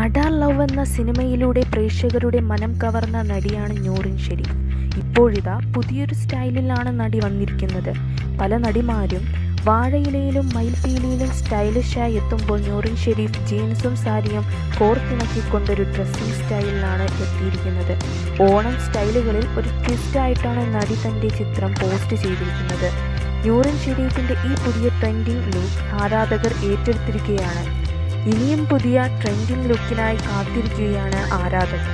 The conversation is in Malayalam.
അഡാർ ലവ് എന്ന സിനിമയിലൂടെ പ്രേക്ഷകരുടെ മനം കവർന്ന നടിയാണ് നൂറിൻ ഷെരീഫ് ഇപ്പോഴിതാ പുതിയൊരു സ്റ്റൈലിലാണ് നടി വന്നിരിക്കുന്നത്. പല നടിമാരും വാഴയിലയിലും മയിൽപീലിയിലും സ്റ്റൈലിഷായി എത്തുമ്പോൾ നൂറിൻ ഷെരീഫ് ജീൻസും സാരിയും കോർത്തിണക്കിക്കൊണ്ടൊരു ഡ്രസ്സിംഗ് സ്റ്റൈലിലാണ് എത്തിയിരിക്കുന്നത്. ഓണം സ്റ്റൈലുകളിൽ ഒരു ട്വിസ്റ്റായിട്ടാണ് നടി തന്റെ ചിത്രം പോസ്റ്റ് ചെയ്തിരിക്കുന്നത്. നൂറിൻ ഷെരീഫിന്റെ ഈ പുതിയ ട്രെൻഡിംഗ് ലുക്ക് ആരാധകർ ഏറ്റെടുത്തിരിക്കുകയാണ്. ഇനിയും പുതിയ ട്രെൻഡിങ് ലുക്കിനായി കാത്തിരിക്കുകയാണ് ആരാധകർ.